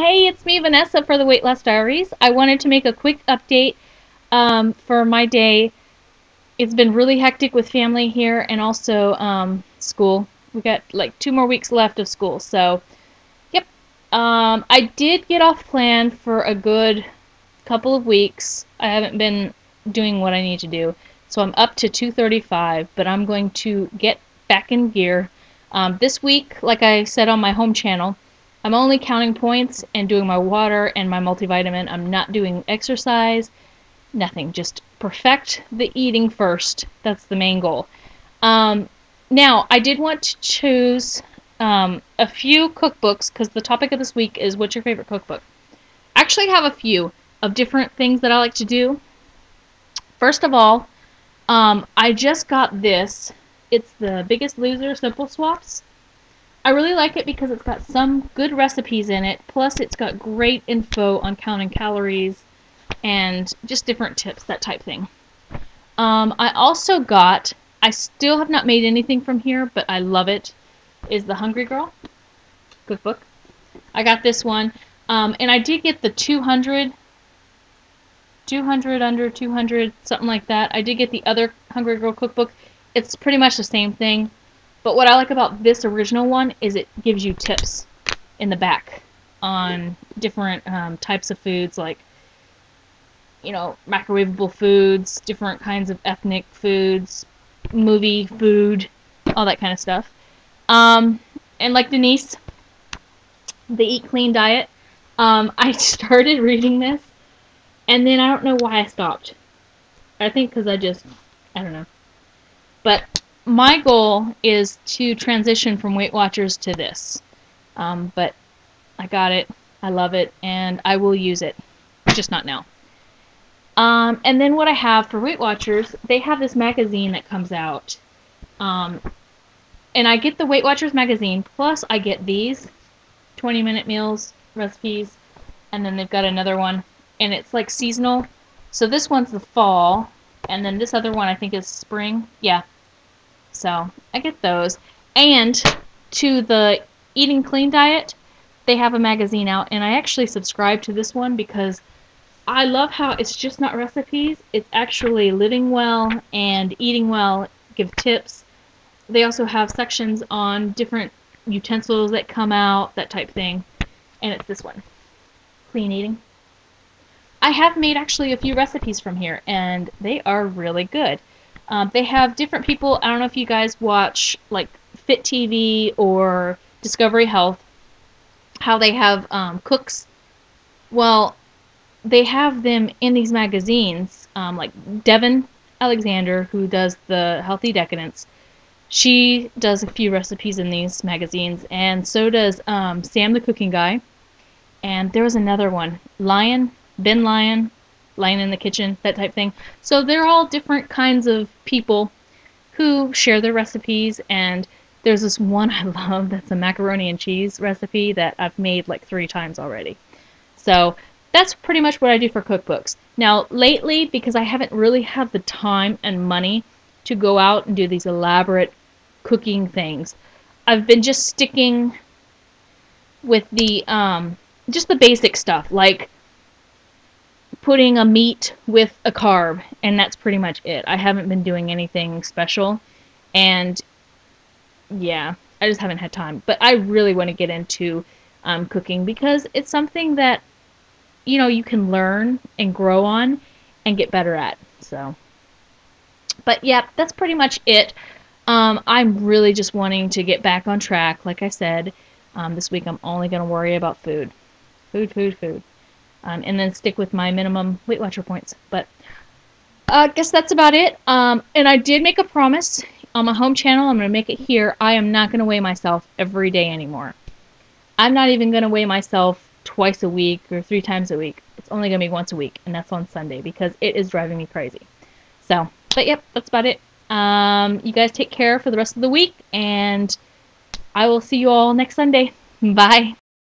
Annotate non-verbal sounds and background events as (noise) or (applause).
Hey, it's me, Vanessa, for the Weight Loss Diaries. I wanted to make a quick update um, for my day. It's been really hectic with family here and also um, school. We got like two more weeks left of school, so yep. Um, I did get off plan for a good couple of weeks. I haven't been doing what I need to do, so I'm up to 235, but I'm going to get back in gear. Um, this week, like I said on my home channel, I'm only counting points and doing my water and my multivitamin. I'm not doing exercise, nothing. Just perfect the eating first. That's the main goal. Um, now, I did want to choose um, a few cookbooks because the topic of this week is what's your favorite cookbook? I actually have a few of different things that I like to do. First of all, um, I just got this. It's the Biggest Loser Simple Swaps. I really like it because it's got some good recipes in it, plus it's got great info on counting calories and just different tips, that type thing. Um, I also got, I still have not made anything from here, but I love it, is the Hungry Girl cookbook. I got this one, um, and I did get the 200, 200 under 200, something like that. I did get the other Hungry Girl cookbook. It's pretty much the same thing. But what I like about this original one is it gives you tips in the back on different um, types of foods like you know microwavable foods different kinds of ethnic foods movie food all that kind of stuff. Um, and like denise the eat clean diet um, (laughs) i started reading this and then i don't know why i stopped. I think because i just i don't know. But my goal is to transition from Weight Watchers to this. Um, but I got it. I love it, and I will use it. Just not now. Um, and then what I have for Weight Watchers, they have this magazine that comes out. Um, and I get the Weight Watchers magazine, plus I get these 20 minute meals recipes, and then they've got another one, and it's like seasonal. So this one's the fall, and then this other one I think is spring. Yeah, so I get those. And to the Eating Clean Diet, they have a magazine out, and I actually subscribe to this one because I love how it's just not recipes, it's actually living well and eating well, give tips. They also have sections on different utensils that come out, that type thing. And it's this one Clean Eating. I have made actually a few recipes from here, and they are really good. Um, they have different people. I don't know if you guys watch like Fit TV or Discovery Health, how they have um, cooks. Well, they have them in these magazines, um, like Devin Alexander, who does the Healthy Decadence. She does a few recipes in these magazines, and so does um, Sam the Cooking Guy. And there was another one, Lion, Ben Lion, Lion in the Kitchen, that type thing. So they're all different kinds of people who share their recipes and there's this one (laughs) I love that's a macaroni and cheese recipe that I've made like three times already. So that's pretty much what I do for cookbooks. Now, lately, because I haven't really had the time and money to go out and do these elaborate cooking things, I've been just sticking with the um, just the basic stuff like putting a meat with a carb, and that's pretty much it. I haven't been doing anything special, and yeah, I just haven't had time. But I really want to get into um, cooking because it's something that you know you can learn and grow on and get better at. So, but yeah, that's pretty much it. Um, I'm really just wanting to get back on track. Like I said, um, this week I'm only going to worry about food. Food, food, food um, and then stick with my minimum Weight Watcher points. But I uh, guess that's about it. Um, and I did make a promise on my home channel. I'm going to make it here. I am not going to weigh myself every day anymore. I'm not even going to weigh myself twice a week or three times a week. It's only going to be once a week, and that's on Sunday because it is driving me crazy. So, but yep, that's about it. Um, you guys take care for the rest of the week, and I will see you all next Sunday. Bye.